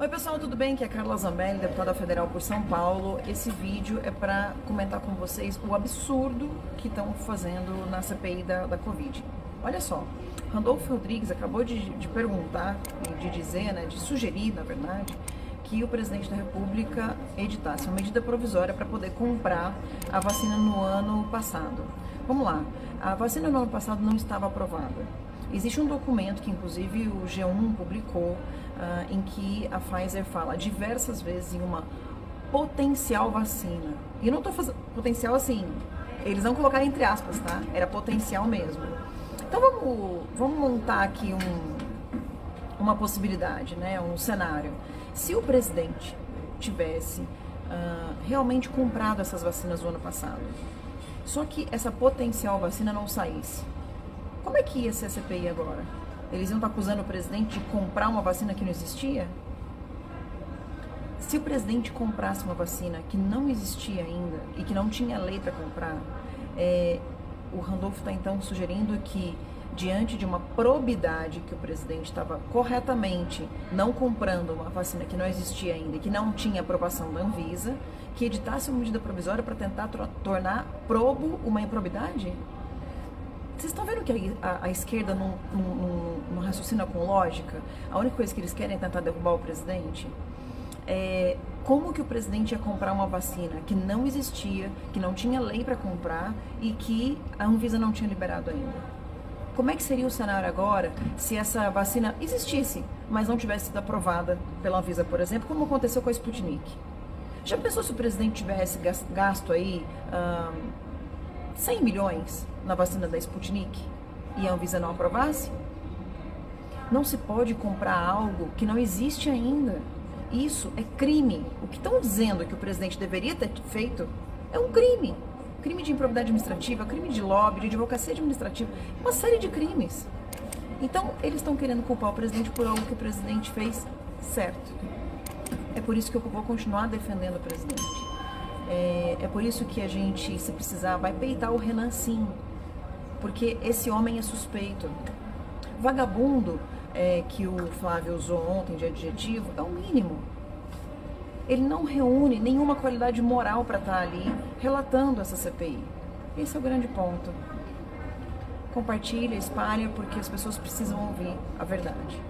Oi pessoal, tudo bem? Aqui é Carla Zambelli, deputada federal por São Paulo. Esse vídeo é para comentar com vocês o absurdo que estão fazendo na CPI da, da Covid. Olha só, Randolfo Rodrigues acabou de, de perguntar, de dizer, né, de sugerir, na verdade, que o presidente da República editasse uma medida provisória para poder comprar a vacina no ano passado. Vamos lá, a vacina no ano passado não estava aprovada. Existe um documento que, inclusive, o G1 publicou, uh, em que a Pfizer fala diversas vezes em uma potencial vacina. E não estou fazendo potencial assim, eles vão colocar entre aspas, tá? Era potencial mesmo. Então vamos, vamos montar aqui um, uma possibilidade, né? Um cenário. Se o presidente tivesse uh, realmente comprado essas vacinas no ano passado, só que essa potencial vacina não saísse, como é que ia ser a CPI agora? Eles iam estar acusando o presidente de comprar uma vacina que não existia? Se o presidente comprasse uma vacina que não existia ainda e que não tinha lei para comprar, é, o Randolph está então sugerindo que, diante de uma probidade que o presidente estava corretamente não comprando uma vacina que não existia ainda e que não tinha aprovação da Anvisa, que editasse uma medida provisória para tentar tornar probo uma improbidade? Vocês estão vendo que a, a, esquerda não, não, não, não, raciocina com lógica? A única coisa que eles querem é tentar derrubar o presidente? É, como que o presidente ia comprar uma vacina que não existia, que não tinha lei para comprar e que a Anvisa não tinha liberado ainda? Como é que seria o cenário agora se essa vacina existisse, mas não tivesse sido aprovada pela Anvisa, por exemplo, como aconteceu com a Sputnik? Já pensou se o presidente tivesse gasto aí 100 milhões na vacina da Sputnik e a Anvisa não aprovasse? Não se pode comprar algo que não existe ainda. Isso é crime. O que estão dizendo que o presidente deveria ter feito é um crime. Crime de improbidade administrativa, crime de lobby, de advocacia administrativa, uma série de crimes. Então, eles estão querendo culpar o presidente por algo que o presidente fez certo. É por isso que eu vou continuar defendendo o presidente. É, é por isso que a gente, se precisar, vai peitar o Renan sim. Porque esse homem é suspeito. Vagabundo, é, que o Flávio usou ontem de adjetivo, é o mínimo. Ele não reúne nenhuma qualidade moral para estar tá ali relatando essa CPI. Esse é o grande ponto. Compartilha, espalha, porque as pessoas precisam ouvir a verdade.